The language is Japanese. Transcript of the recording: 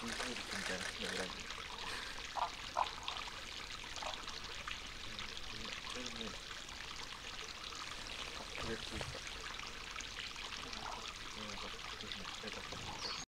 シーフーみたいな人が選んるこれ。これってんか